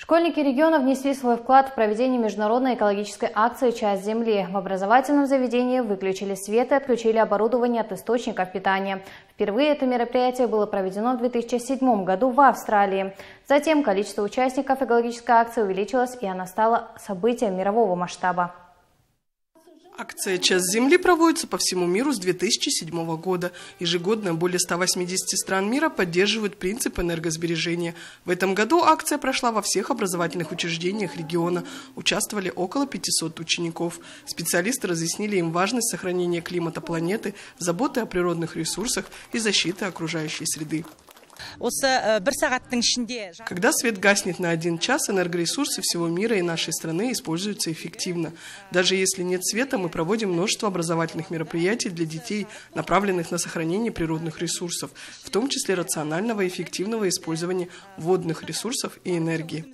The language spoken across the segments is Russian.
Школьники региона внесли свой вклад в проведение международной экологической акции «Часть земли». В образовательном заведении выключили свет и отключили оборудование от источников питания. Впервые это мероприятие было проведено в 2007 году в Австралии. Затем количество участников экологической акции увеличилось, и она стала событием мирового масштаба. Акция «Час Земли» проводится по всему миру с 2007 года. Ежегодно более 180 стран мира поддерживают принцип энергосбережения. В этом году акция прошла во всех образовательных учреждениях региона. Участвовали около 500 учеников. Специалисты разъяснили им важность сохранения климата планеты, заботы о природных ресурсах и защиты окружающей среды. Э, Когда свет гаснет на один час, энергоресурсы всего мира и нашей страны используются эффективно. Даже если нет света, мы проводим множество образовательных мероприятий для детей, направленных на сохранение природных ресурсов, в том числе рационального и эффективного использования водных ресурсов и энергии.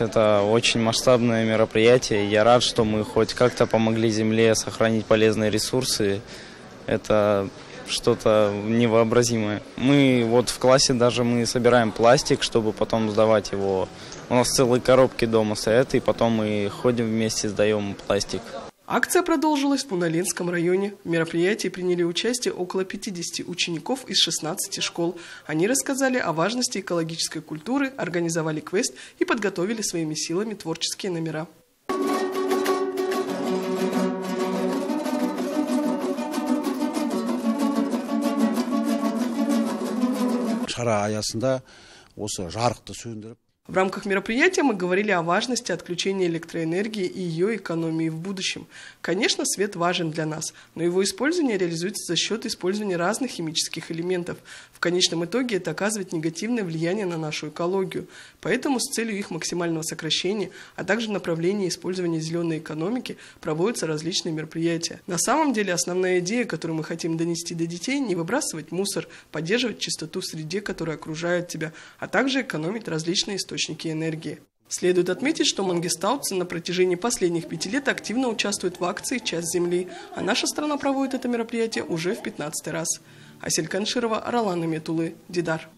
Это очень масштабное мероприятие. Я рад, что мы хоть как-то помогли Земле сохранить полезные ресурсы. Это что-то невообразимое. Мы вот в классе даже мы собираем пластик, чтобы потом сдавать его. У нас целые коробки дома стоят, и потом мы ходим вместе, сдаем пластик. Акция продолжилась в Муналинском районе. В мероприятии приняли участие около 50 учеников из 16 школ. Они рассказали о важности экологической культуры, организовали квест и подготовили своими силами творческие номера. Шара аясында осы жарықты сөндіріп В рамках мероприятия мы говорили о важности отключения электроэнергии и ее экономии в будущем. Конечно, свет важен для нас, но его использование реализуется за счет использования разных химических элементов. В конечном итоге это оказывает негативное влияние на нашу экологию. Поэтому с целью их максимального сокращения, а также направления использования зеленой экономики проводятся различные мероприятия. На самом деле основная идея, которую мы хотим донести до детей, не выбрасывать мусор, поддерживать чистоту в среде, которая окружает тебя, а также экономить различные источники источники энергии. Следует отметить, что мангистаутцы на протяжении последних пяти лет активно участвуют в акции «Часть земли», а наша страна проводит это мероприятие уже в 15 раз. Асель Канширова, Ролан Метулы, Дидар.